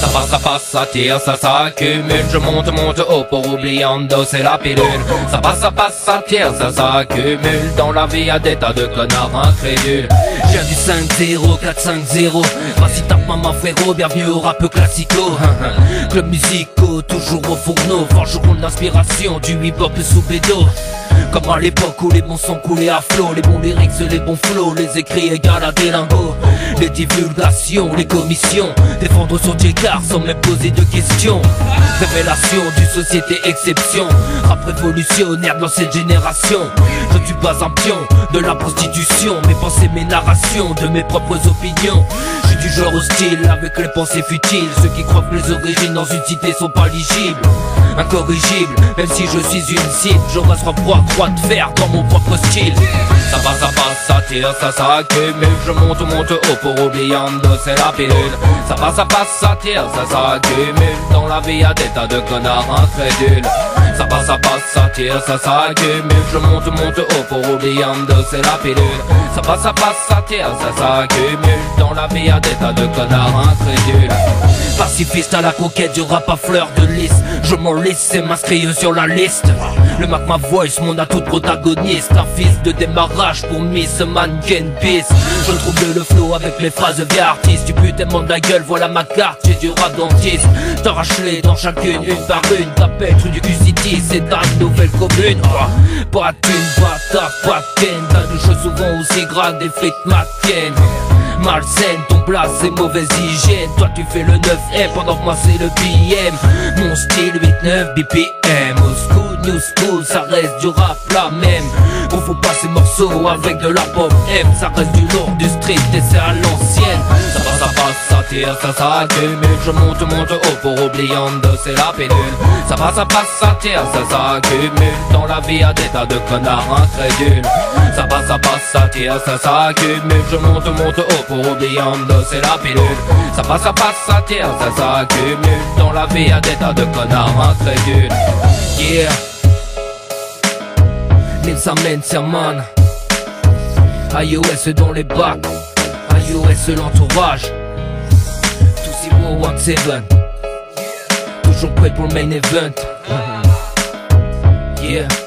Ça passe, ça passe, ça tire, ça s'accumule. Je monte, monte haut pour oublier c'est la pilule. Ça passe, ça passe, ça tire, ça s'accumule. Dans la vie y'a des tas de connards incrédules. J'ai du 5-0, 4-5-0 Vas-y tape maman frérot, bienvenue au rap classico. Club musicaux, toujours au fourneau. Forgeron d'inspiration, du hip-hop sous bédo comme à l'époque où les bons sons coulaient à flot Les bons lyrics, les bons flots, les écrits égales à des lingots. Les divulgations, les commissions Défendre son car sans me poser de questions. Révélation du société exception Rap révolutionnaire dans cette génération. Je suis pas un pion de la prostitution Mes pensées, mes narrations, de mes propres opinions du genre hostile avec les pensées futiles. Ceux qui croient que les origines dans une cité sont pas ligibles incorrigible Même si je suis une cible. Je reste proie, croix de fer dans mon propre style. Ça passe, ça passe, ça tire, ça s'accumule. Je monte, monte haut pour oublier c'est la pilule Ça passe, ça passe, ça tire, ça s'accumule. Dans la vie y'a des tas de connards incrédules. Ça passe, ça passe, ça tire, ça s'accumule. Je monte, monte haut pour oublier c'est la pilule Ça passe, ça passe, ça tire, ça s'accumule. Dans la vie y'a des tas de connards incrédules Pacifiste à la conquête du rap à fleur de lys. Je m'en laisse et m'inscris sur la liste. Le Mac ma voice, mon atout protagoniste. Un fils de démarrage pour Miss Mannequin Peace. Je trouve le flow avec les phrases via artiste. Tu putain de la gueule, voilà ma carte, j'ai du rap dentiste. T'arrache les dans chacune, une par une. T'appelles du QCT, c'est ta nouvelle commune. Pas de thune, pas ta, pas de T'as souvent aussi graves, des frites tienne Malsaine, ton plat c'est mauvaise hygiène. Toi tu fais le 9M pendant que moi c'est le BM Mon style 8-9 BPM new ça reste du rap la même. On faut pas ces morceaux avec de la pop M. Ça reste du lourd, du street et c'est à l'ancienne. Ça passe, ça passe, ça tire, ça s'accumule. Je monte, monte haut pour oublier c'est la pédule Ça passe, ça passe, ça tire, ça s'accumule. Dans la vie y'a des tas de connards incrédules. Ça passe, ça passe, ça tire, ça s'accumule. Je monte, monte haut pour oublier c'est la pilule Ça passe, ça passe, ça tire, ça s'accumule. Dans la vie y'a des tas de connards incrédules. Yeah Nils amène man iOS dans les bacs. iOS l'entourage. Tout 017 Toujours prêt pour le main event. Yeah